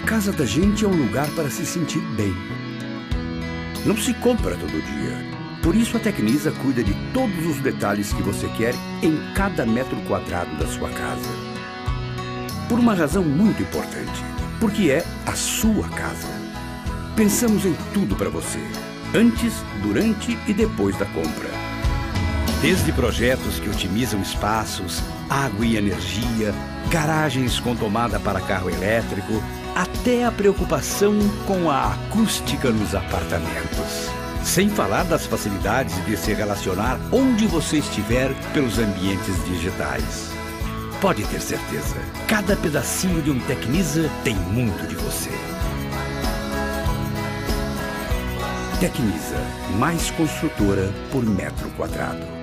casa da gente é um lugar para se sentir bem. Não se compra todo dia. Por isso a Tecnisa cuida de todos os detalhes que você quer em cada metro quadrado da sua casa. Por uma razão muito importante. Porque é a sua casa. Pensamos em tudo para você. Antes, durante e depois da compra. Desde projetos que otimizam espaços, água e energia, garagens com tomada para carro elétrico, até a preocupação com a acústica nos apartamentos. Sem falar das facilidades de se relacionar onde você estiver pelos ambientes digitais. Pode ter certeza, cada pedacinho de um Tecnisa tem muito de você. Tecnisa, mais construtora por metro quadrado.